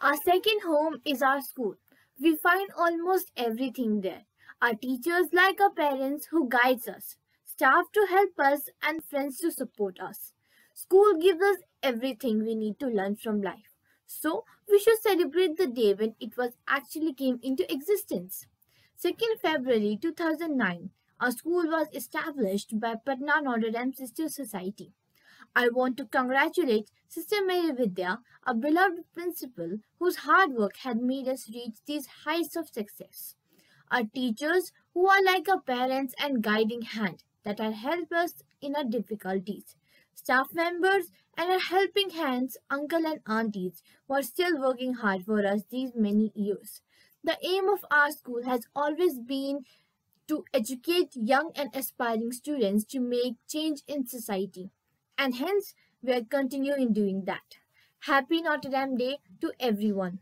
Our second home is our school. We find almost everything there. Our teachers like our parents who guides us, staff to help us and friends to support us. School gives us everything we need to learn from life. So we should celebrate the day when it was actually came into existence. 2nd February 2009, our school was established by Patna Notre Dame Sister Society. I want to congratulate Sister Mary Vidya, a beloved principal whose hard work had made us reach these heights of success. Our teachers, who are like our parents and guiding hand that have helped us in our difficulties. Staff members and our helping hands, uncle and aunties, who are still working hard for us these many years. The aim of our school has always been to educate young and aspiring students to make change in society and hence we are continuing doing that. Happy Notre Dame Day to everyone.